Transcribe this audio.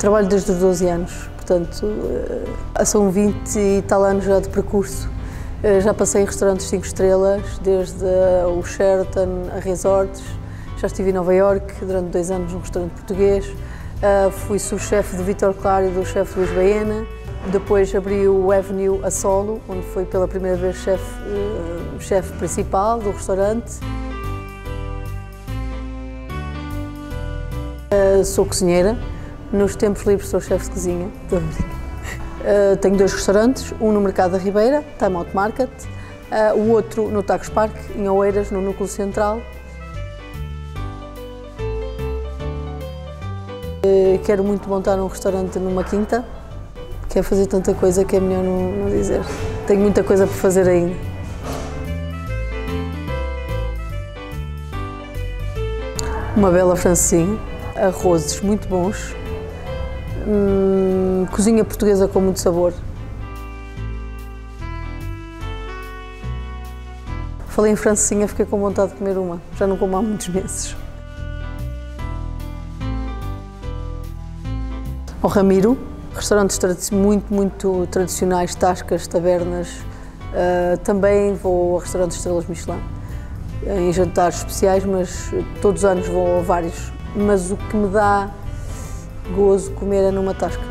Trabalho desde os 12 anos, portanto, uh, são 20 e tal anos já de percurso. Uh, já passei em restaurantes 5 estrelas, desde o Sheraton a resorts. Já estive em Nova York durante dois anos num restaurante português. fui subchefe de Vitor Claro e do chefe Luís Baena. Depois abri o Avenue a solo, onde foi pela primeira vez chefe chef principal do restaurante. Sou cozinheira, nos tempos livres sou chefe de cozinha. Uh, tenho dois restaurantes, um no Mercado da Ribeira, Time Out Market, uh, o outro no Tacos Park, em Oeiras, no núcleo central. quero muito montar um restaurante numa quinta, quero fazer tanta coisa que é melhor não, não dizer. Tenho muita coisa por fazer ainda. Uma bela francesinha arrozes muito bons, hum, cozinha portuguesa com muito sabor. Falei em francesinha, fiquei com vontade de comer uma, já não como há muitos meses. O Ramiro, restaurantes muito, muito tradicionais, tascas, tabernas. Uh, também vou a restaurantes estrelas Michelin, em jantares especiais, mas todos os anos vou a vários mas o que me dá gozo comer numa tasca.